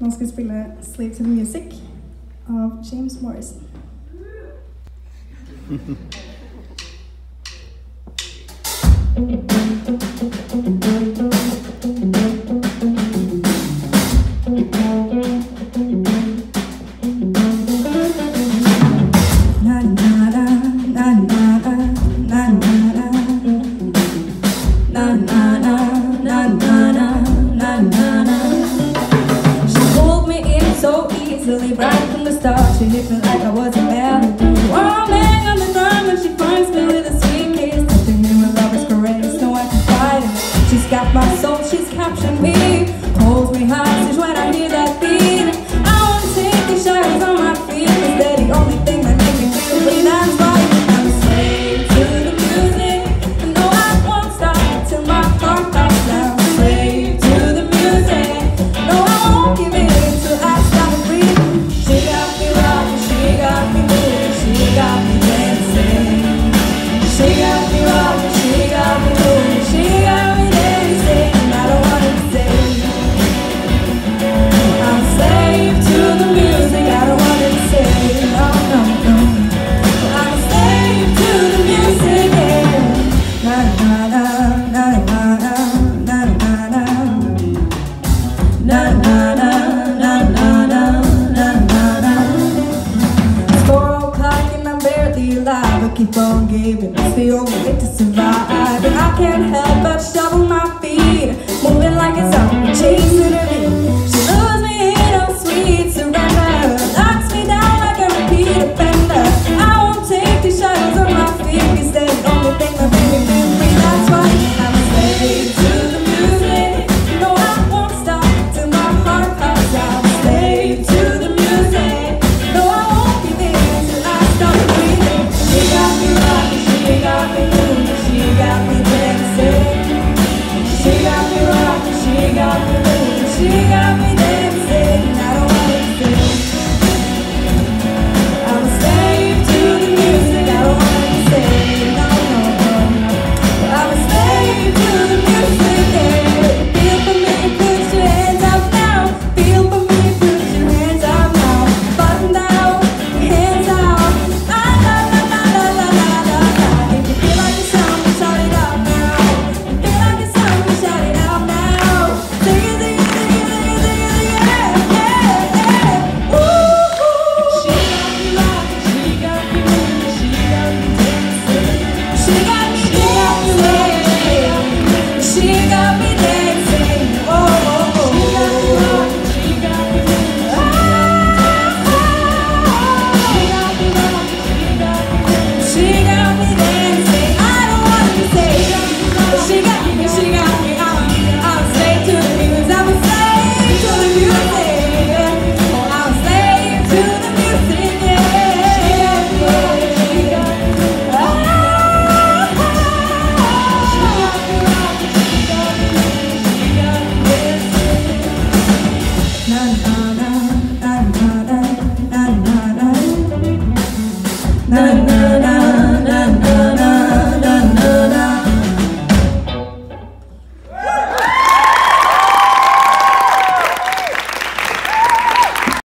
Nå skal spille 'Slave to the Music' av James Morrison. Na She hit me like I was a melody While laying on the ground when she finds me with a sweet kiss Touching me with lover's caress, no I can fight it. She's got my soul, she's captured me keep on giving. It's the only way to survive. And I can't help but shovel my feet, moving like a on chasing a